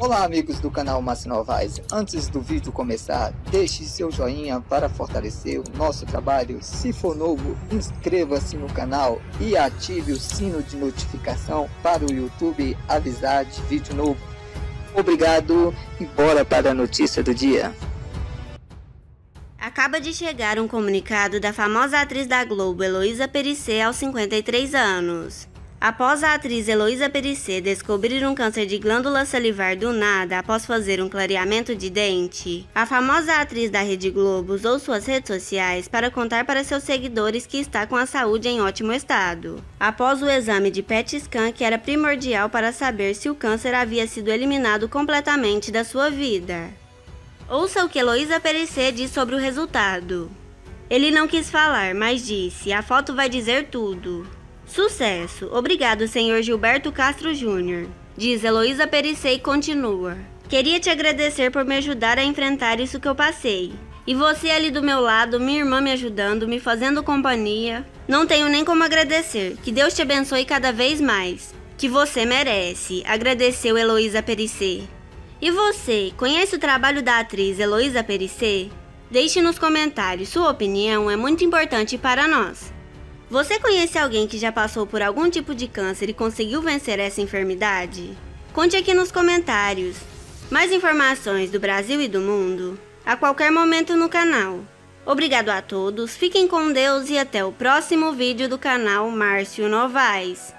Olá amigos do canal Márcio Novaes, antes do vídeo começar, deixe seu joinha para fortalecer o nosso trabalho. Se for novo, inscreva-se no canal e ative o sino de notificação para o YouTube avisar de vídeo novo. Obrigado e bora para a notícia do dia. Acaba de chegar um comunicado da famosa atriz da Globo Heloísa Perissé aos 53 anos. Após a atriz Heloísa Perissé descobrir um câncer de glândula salivar do nada após fazer um clareamento de dente, a famosa atriz da Rede Globo usou suas redes sociais para contar para seus seguidores que está com a saúde em ótimo estado. Após o exame de PET scan que era primordial para saber se o câncer havia sido eliminado completamente da sua vida. Ouça o que Heloísa Perissé diz sobre o resultado. Ele não quis falar, mas disse: a foto vai dizer tudo. Sucesso! Obrigado, senhor Gilberto Castro Júnior. Diz Heloísa Perissé e continua. Queria te agradecer por me ajudar a enfrentar isso que eu passei. E você ali do meu lado, minha irmã me ajudando, me fazendo companhia. Não tenho nem como agradecer. Que Deus te abençoe cada vez mais. Que você merece, agradeceu Heloísa Perissé. E você, conhece o trabalho da atriz Heloísa Perissé? Deixe nos comentários, sua opinião é muito importante para nós. Você conhece alguém que já passou por algum tipo de câncer e conseguiu vencer essa enfermidade? Conte aqui nos comentários. Mais informações do Brasil e do mundo a qualquer momento no canal. Obrigado a todos, fiquem com Deus e até o próximo vídeo do canal Márcio Novaes.